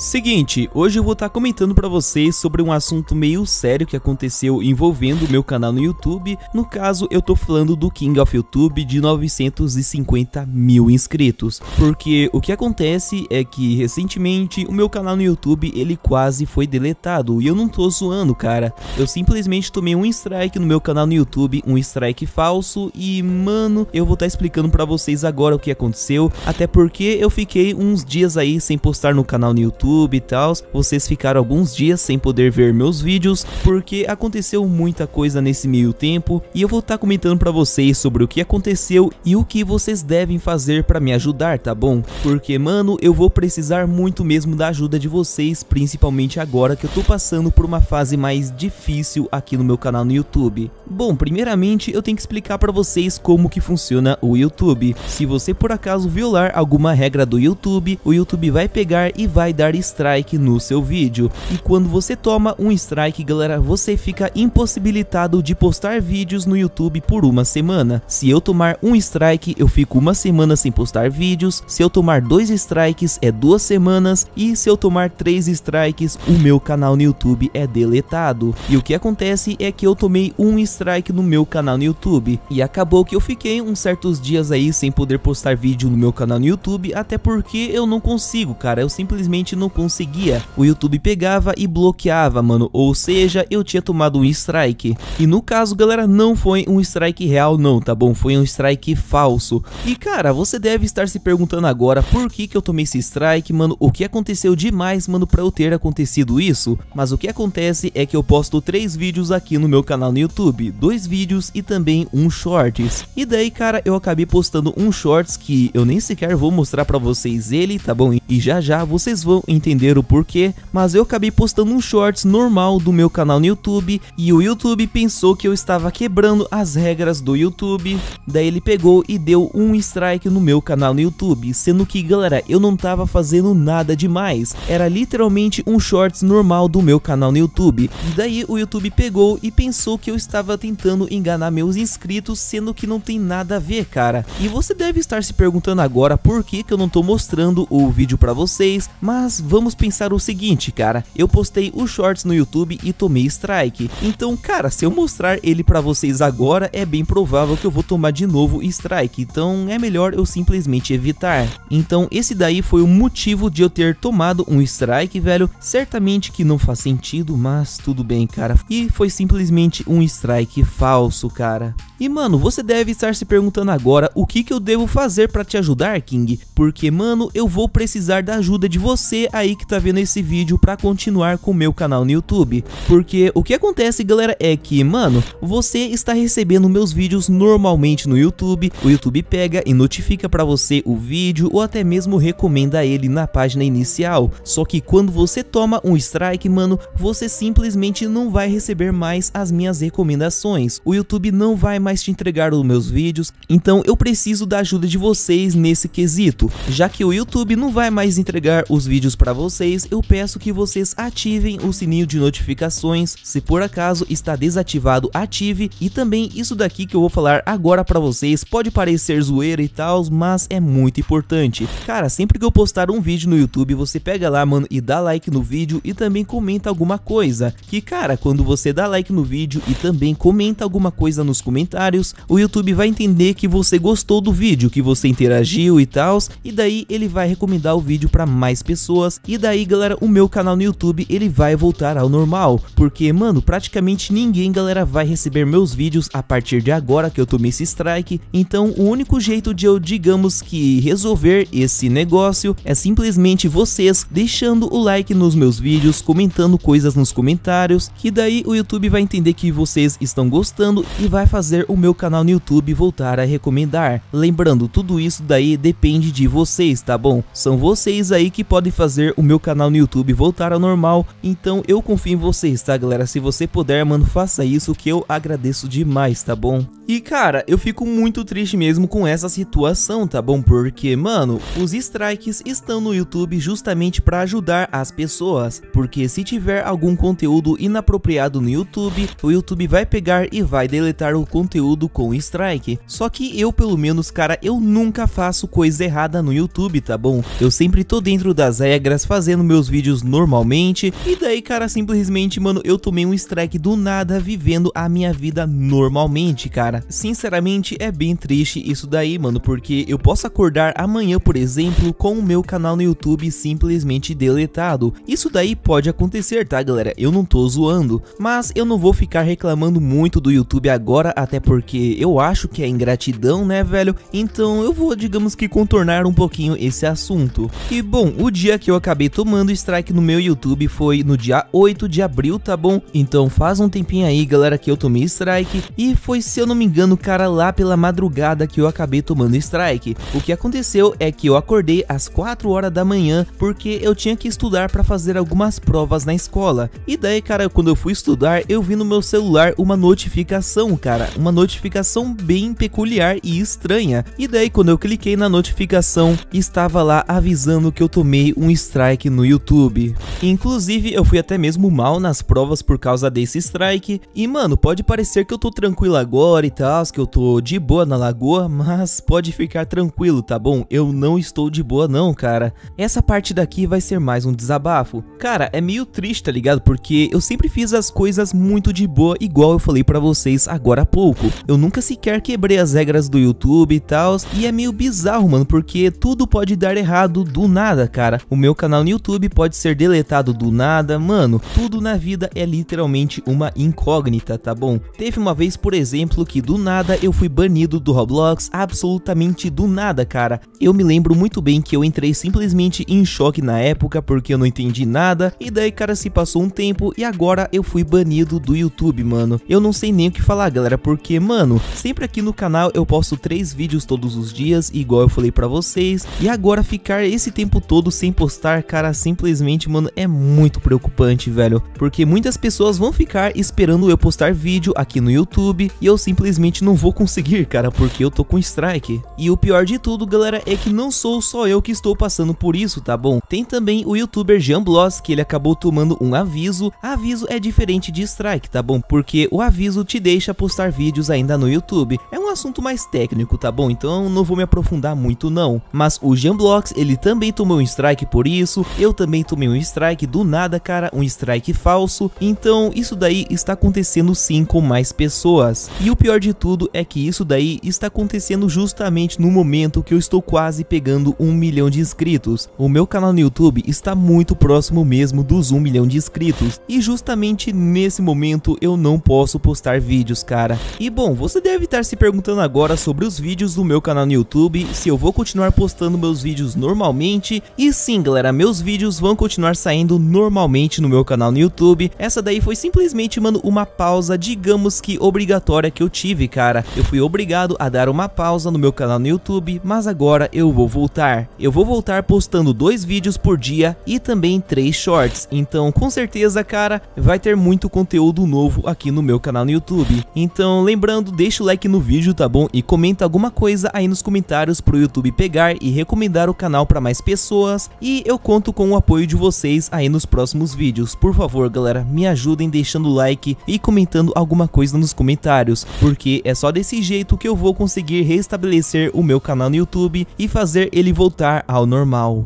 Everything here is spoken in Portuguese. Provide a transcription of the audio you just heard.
Seguinte, hoje eu vou estar tá comentando para vocês sobre um assunto meio sério que aconteceu envolvendo o meu canal no YouTube. No caso, eu tô falando do King of YouTube de 950 mil inscritos. Porque o que acontece é que recentemente o meu canal no YouTube ele quase foi deletado. E eu não tô zoando, cara. Eu simplesmente tomei um strike no meu canal no YouTube, um strike falso. E mano, eu vou estar tá explicando para vocês agora o que aconteceu. Até porque eu fiquei uns dias aí sem postar no canal no YouTube YouTube e tal, vocês ficaram alguns dias sem poder ver meus vídeos, porque aconteceu muita coisa nesse meio tempo, e eu vou estar tá comentando para vocês sobre o que aconteceu e o que vocês devem fazer para me ajudar, tá bom? Porque, mano, eu vou precisar muito mesmo da ajuda de vocês, principalmente agora que eu tô passando por uma fase mais difícil aqui no meu canal no YouTube. Bom, primeiramente eu tenho que explicar para vocês como que funciona o YouTube. Se você por acaso violar alguma regra do YouTube, o YouTube vai pegar e vai dar strike no seu vídeo. E quando você toma um strike, galera, você fica impossibilitado de postar vídeos no YouTube por uma semana. Se eu tomar um strike, eu fico uma semana sem postar vídeos. Se eu tomar dois strikes, é duas semanas. E se eu tomar três strikes, o meu canal no YouTube é deletado. E o que acontece é que eu tomei um strike no meu canal no YouTube. E acabou que eu fiquei uns certos dias aí sem poder postar vídeo no meu canal no YouTube. Até porque eu não consigo, cara. Eu simplesmente não conseguia, o YouTube pegava e bloqueava, mano. Ou seja, eu tinha tomado um strike. E no caso, galera, não foi um strike real não, tá bom? Foi um strike falso. E cara, você deve estar se perguntando agora por que que eu tomei esse strike, mano. O que aconteceu demais, mano, pra eu ter acontecido isso? Mas o que acontece é que eu posto três vídeos aqui no meu canal no YouTube. Dois vídeos e também um shorts. E daí, cara, eu acabei postando um shorts que eu nem sequer vou mostrar pra vocês ele, tá bom? E já já vocês vão entender o porquê, mas eu acabei postando um shorts normal do meu canal no YouTube e o YouTube pensou que eu estava quebrando as regras do YouTube, daí ele pegou e deu um strike no meu canal no YouTube, sendo que galera, eu não tava fazendo nada demais, era literalmente um shorts normal do meu canal no YouTube, e daí o YouTube pegou e pensou que eu estava tentando enganar meus inscritos, sendo que não tem nada a ver, cara. E você deve estar se perguntando agora por que que eu não tô mostrando o vídeo para vocês, mas vamos pensar o seguinte, cara. Eu postei o shorts no YouTube e tomei strike. Então, cara, se eu mostrar ele pra vocês agora, é bem provável que eu vou tomar de novo strike. Então, é melhor eu simplesmente evitar. Então, esse daí foi o motivo de eu ter tomado um strike, velho. Certamente que não faz sentido, mas tudo bem, cara. E foi simplesmente um strike falso, cara. E mano, você deve estar se perguntando agora o que que eu devo fazer para te ajudar, King? Porque mano, eu vou precisar da ajuda de você aí que tá vendo esse vídeo para continuar com o meu canal no YouTube. Porque o que acontece, galera, é que, mano, você está recebendo meus vídeos normalmente no YouTube, o YouTube pega e notifica para você o vídeo ou até mesmo recomenda ele na página inicial. Só que quando você toma um strike, mano, você simplesmente não vai receber mais as minhas recomendações. O YouTube não vai mais te entregar os meus vídeos, então eu preciso da ajuda de vocês nesse quesito. Já que o YouTube não vai mais entregar os vídeos para vocês, eu peço que vocês ativem o sininho de notificações, se por acaso está desativado, ative, e também isso daqui que eu vou falar agora para vocês, pode parecer zoeira e tal, mas é muito importante. Cara, sempre que eu postar um vídeo no YouTube, você pega lá, mano, e dá like no vídeo e também comenta alguma coisa, que cara, quando você dá like no vídeo e também comenta alguma coisa nos comentários, o YouTube vai entender que você gostou do vídeo, que você interagiu e tal, e daí ele vai recomendar o vídeo para mais pessoas, e daí galera, o meu canal no YouTube ele vai voltar ao normal, porque mano, praticamente ninguém galera vai receber meus vídeos a partir de agora que eu tomei esse strike, então o único jeito de eu digamos que resolver esse negócio é simplesmente vocês deixando o like nos meus vídeos, comentando coisas nos comentários, que daí o YouTube vai entender que vocês estão gostando e vai fazer o meu canal no YouTube voltar a recomendar. Lembrando, tudo isso daí depende de vocês, tá bom? São vocês aí que podem fazer o meu canal no YouTube voltar ao normal, então eu confio em vocês, tá galera? Se você puder, mano, faça isso que eu agradeço demais, tá bom? E cara, eu fico muito triste mesmo com essa situação, tá bom? Porque, mano, os strikes estão no YouTube justamente para ajudar as pessoas, porque se tiver algum conteúdo inapropriado no YouTube, o YouTube vai pegar e vai deletar o conteúdo com strike. Só que eu, pelo menos, cara, eu nunca faço coisa errada no YouTube, tá bom? Eu sempre tô dentro das regras regras, fazendo meus vídeos normalmente. E daí, cara, simplesmente, mano, eu tomei um strike do nada, vivendo a minha vida normalmente, cara. Sinceramente, é bem triste isso daí, mano, porque eu posso acordar amanhã, por exemplo, com o meu canal no YouTube simplesmente deletado. Isso daí pode acontecer, tá, galera? Eu não tô zoando, mas eu não vou ficar reclamando muito do YouTube agora, até porque eu acho que é ingratidão, né, velho? Então eu vou, digamos que, contornar um pouquinho esse assunto. E bom, o dia que eu acabei tomando strike no meu YouTube foi no dia 8 de abril, tá bom? Então faz um tempinho aí, galera, que eu tomei strike. E foi, se eu não me engano, cara, lá pela madrugada que eu acabei tomando strike. O que aconteceu é que eu acordei às 4 horas da manhã porque eu tinha que estudar para fazer algumas provas na escola. E daí, cara, quando eu fui estudar, eu vi no meu celular uma notificação, cara. Uma notificação bem peculiar e estranha. E daí, quando eu cliquei na notificação, estava lá avisando que eu tomei um strike no YouTube. Inclusive, eu fui até mesmo mal nas provas por causa desse strike. E, mano, pode parecer que eu tô tranquilo agora e tal, que eu tô de boa na lagoa, mas pode ficar tranquilo, tá bom? Eu não estou de boa não, cara. Essa parte daqui vai ser mais um desabafo. Cara, é meio triste, tá ligado? Porque eu sempre fiz as coisas muito de boa, igual eu falei pra vocês agora há pouco. Eu nunca sequer quebrei as regras do YouTube e tal, e é meio bizarro, mano, porque tudo pode dar errado do nada, cara. O meu canal no YouTube pode ser deletado do nada, mano. Tudo na vida é literalmente uma incógnita, tá bom? Teve uma vez, por exemplo, que do nada eu fui banido do Roblox, absolutamente do nada, cara. Eu me lembro muito bem que eu entrei simplesmente em choque na época porque eu não entendi nada, e daí, cara, se passou um tempo e agora eu fui banido do YouTube, mano. Eu não sei nem o que falar, galera, porque, mano, sempre aqui no canal eu posto três vídeos todos os dias, igual eu falei pra vocês, e agora ficar esse tempo todo sem postar, cara, simplesmente, mano, é muito preocupante, velho, porque muitas pessoas vão ficar esperando eu postar vídeo aqui no YouTube e eu simplesmente não vou conseguir, cara, porque eu tô com strike. E o pior de tudo, galera, é que não sou só eu que estou passando por isso, tá bom? Tem também o youtuber Jean Bloss, que ele acabou tomando um aviso. Aviso é diferente de strike, tá bom? Porque o aviso te deixa postar vídeos ainda no YouTube. É um assunto mais técnico, tá bom? Então não vou me aprofundar muito não. Mas o Jean Blocks, ele também tomou um strike por isso. Eu também tomei um strike do nada, cara, um strike falso. Então isso daí está acontecendo sim com mais pessoas. E o pior de tudo é que isso daí está acontecendo justamente no momento que eu estou quase pegando um milhão de inscritos. O meu canal no YouTube está muito próximo mesmo dos um milhão de inscritos. E justamente nesse momento eu não posso postar vídeos, cara. E bom, você deve estar se perguntando agora sobre os vídeos do meu canal no YouTube, se eu vou continuar postando meus vídeos normalmente. E sim, galera, meus vídeos vão continuar saindo normalmente no meu canal no YouTube. Essa daí foi simplesmente, mano, uma pausa, digamos que obrigatória que eu tive, cara. Eu fui obrigado a dar uma pausa no meu canal no YouTube, mas agora eu vou voltar. Eu vou voltar postando dois vídeos por dia e também três shorts. Então, com certeza, cara, vai ter muito conteúdo novo aqui no meu canal no YouTube. Então, lembrando, deixa o like no vídeo, tá bom? E comenta alguma coisa aí nos comentários pro YouTube pegar e recomendar o canal para mais pessoas. E eu conto com o apoio de vocês aí nos próximos vídeos. Por favor, galera, me ajudem deixando o like e comentando alguma coisa nos comentários, porque é só desse jeito que eu vou conseguir restabelecer o meu canal no YouTube e fazer ele voltar ao normal.